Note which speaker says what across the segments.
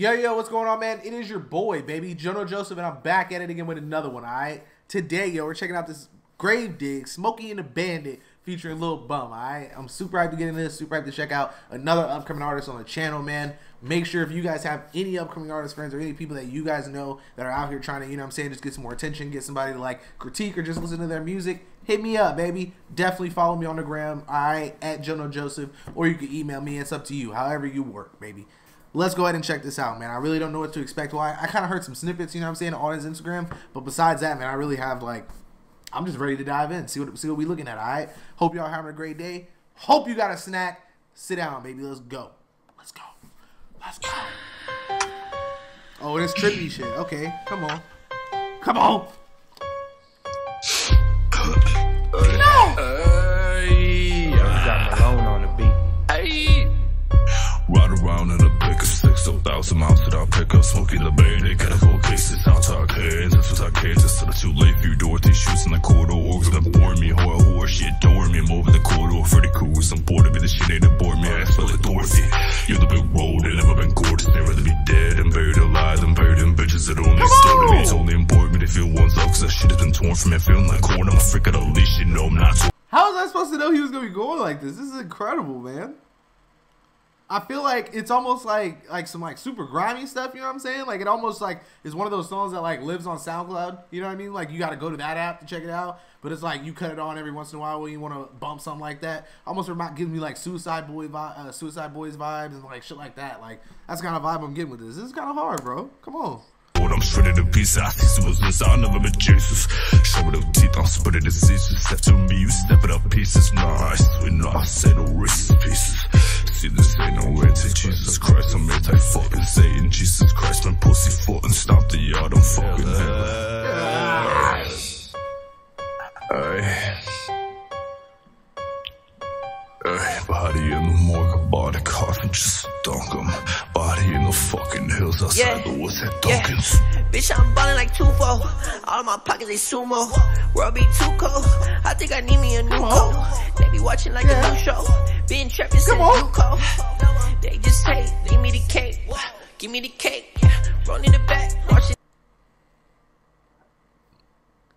Speaker 1: Yo, yo, what's going on, man? It is your boy, baby, JoeNoJoseph, and I'm back at it again with another one, all right? Today, yo, we're checking out this Grave Dig, Smokey and the Bandit, featuring Lil Bum, all right? I'm super hyped to get into this, super hyped to check out another upcoming artist on the channel, man. Make sure if you guys have any upcoming artist friends or any people that you guys know that are out here trying to, you know I'm saying, just get some more attention, get somebody to, like, critique or just listen to their music, hit me up, baby. Definitely follow me on the gram, all right, at JoeNoJoseph, or you can email me. It's up to you, however you work, baby let's go ahead and check this out, man. I really don't know what to expect. Why? I kind of heard some snippets, you know what I'm saying, on his Instagram. But besides that, man, I really have like, I'm just ready to dive in, see what see what we looking at. All right. Hope y'all having a great day. Hope you got a snack. Sit down, baby. Let's go. Let's go. Let's go. Oh, this trippy shit. Okay, come on. Come on.
Speaker 2: Thousand miles without pickup, smoking the bay, they got a cold cases, out to arcades, that's what I can't, just till too late for you, Dorothy, shoes in the corridor, orgs gonna bore me, whore, whore, she adore me, I'm over the corridor, Freddy Krueger's, I'm bored of it, this shit ain't aboard me, I feel like Dorothy, you're the big road, they never been gorgeous, they'd rather be dead and buried alive than buried in bitches that only stole me, it's only important me to feel one's up, cause that shit has been torn from me, feeling like corn, I'm a freak out of leash, you know I'm not.
Speaker 1: How was I supposed to know he was gonna be going like this? This is incredible, man. I feel like it's almost like like some like super grimy stuff. You know what I'm saying? Like it almost like is one of those songs that like lives on SoundCloud. You know what I mean? Like you got to go to that app to check it out. But it's like you cut it on every once in a while when you want to bump something like that. Almost remind giving me like Suicide Boy uh, Suicide Boys vibes and like shit like that. Like that's kind of vibe I'm getting with this. This is kind of hard, bro. Come on.
Speaker 2: I'm shredded to pieces. I see some of this, I never been Jesus. Show me the teeth, I'm spread it diseases. Me, you it up pieces. I no racist pieces see this ain't no answer. Jesus Christ, I'm anti fucking Satan. Jesus Christ, my pussy foot and stop the yard. I'm fucking hell. Ay. Ay, body in the morgue, body coffin, just dunk him. Body in the fucking hills outside yeah. the woods at Duncan's.
Speaker 3: Yeah. Bitch, I'm ballin' like 2 All of my pockets, they sumo. World be too cold. I think I need me a new coat. They be watching like yeah. a new show. Been trapping since Luco. Oh. They just hate, give me the cake. Give me the cake. In the back.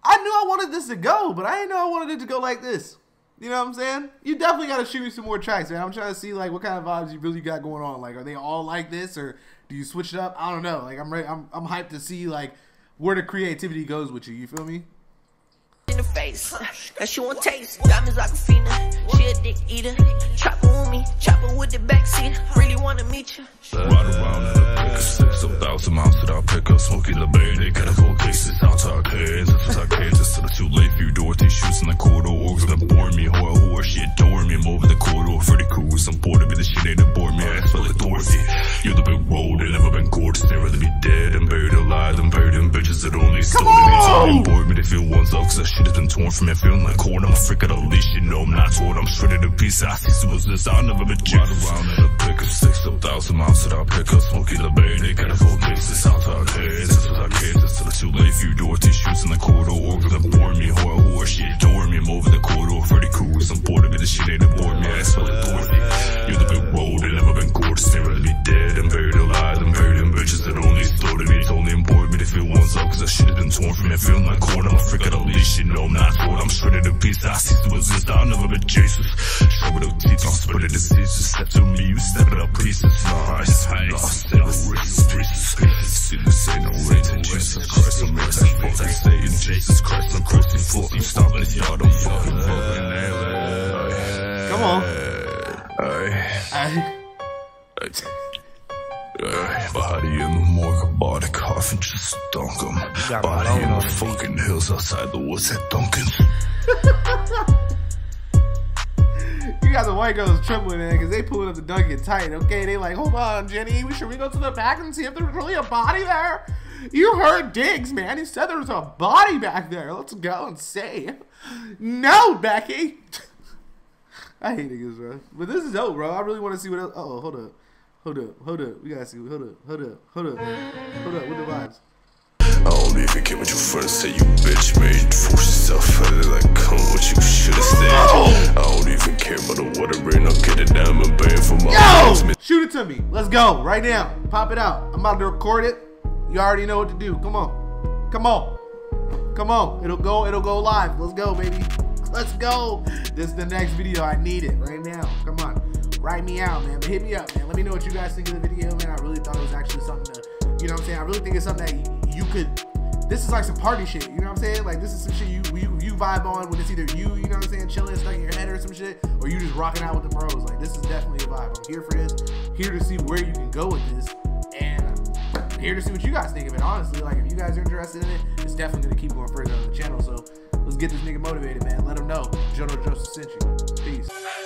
Speaker 1: I knew I wanted this to go, but I didn't know I wanted it to go like this. You know what I'm saying? You definitely got to shoot me some more tracks, man. I'm trying to see like what kind of vibes you really got going on. Like, are they all like this, or do you switch it up? I don't know. Like, I'm ready. I'm I'm hyped to see like where the creativity goes with you. You feel me?
Speaker 3: In the face, that she want taste. Diamonds like a phoenix. She a dick eater. Chopper with me, chopper with the backseat. Really wanna meet you.
Speaker 2: Ride around in a pick of six, a thousand miles without pickup. Smoking the bay, they got a cold cases. Out to arcades, that's what arcades. It's still too late for you. Dorothy shoots in the corridor. Orgs gonna bore me. Whore, whore, she adore me. I'm over the corridor. Freddy Krueger's, I'm bored of it. This shit ain't aboard me. I feel like Dorothy. You're the big road, they never been gorgeous. They'd rather be dead and buried alive than buried in bitches that only stole me. To feel one's up, cause that shit has been torn from me. Feeling like corn. I'm a freak of leash. You know I'm not torn. I'm shredded to pieces. I see superstars. I'll never been Ride around in a pick of six, a thousand miles without pickup. Smoky the bay, they got a full case. It's out to arcades. That's what I can't. It's till it's too late you. Dorothy shoots in the corridor. Or gonna bore me. Whore, whore, she adore me. I'm over the corridor. Freddy Krueger's. I'm bored of. This shit ain't a bore me. I smell like Dorothy. You're the big road. Been feel me. Feeling. I'm a freak out of leash. You know I'm not torn. I'm shredded to pieces. I see some resist. I've never been Jesus. Show me the teeth. I'm spreading diseases. Step to me. You step it up pieces. Nice. Lost in wrists. Pieces. See this ain't no rating. Jesus Christ. I'm anti-fucking Satan. Jesus Christ. I'm crazy. Fucking stop this. Y'all don't fucking fucking
Speaker 1: Come on.
Speaker 2: Aye. Aye. Body in the morgue, body coffin, just dunk him. Body in the fucking hills outside the woods at Duncan's.
Speaker 1: you got the white girls trembling, man, because they pulling up the Duncan tight. Okay, they like, hold on, Jenny, we should we go to the back and see if there's really a body there? You heard Digz, man. He said there was a body back there. Let's go and see. No, Becky. I hate niggas, bro. But this is dope, bro. I really want to see what else. oh, hold up. Hold up. Hold up. We gotta see. Hold up. Hold up. Hold up. Hold up. With the vibes.
Speaker 2: Oh don't even care what your friends say. You bitch made. Force yourself out of that come what you should've stayed. I don't even care about the water rain. I'll get it down and bang for my
Speaker 1: Yo! Shoot it to me. Let's go right now. Pop it out. I'm about to record it. You already know what to do. Come on. Come on. Come on. It'll go. It'll go live. Let's go, baby. Let's go. This is the next video. I need it right now. Write me out, man. But hit me up, man. Let me know what you guys think of the video, man. I really thought it was actually something to, you know what I'm saying? I really think it's something that you could. This is like some party shit. You know what I'm saying? Like this is some shit you you, you vibe on when it's either you, you know what I'm saying, chilling, stuck in your head or some shit, or you just rocking out with the bros. Like this is definitely a vibe. I'm here for this. Here to see where you can go with this, and here to see what you guys think of it. Honestly, like if you guys are interested in it, it's definitely gonna keep going further on the channel. So let's get this nigga motivated, man. Let him know. JoeNoJoseph sent you. Peace.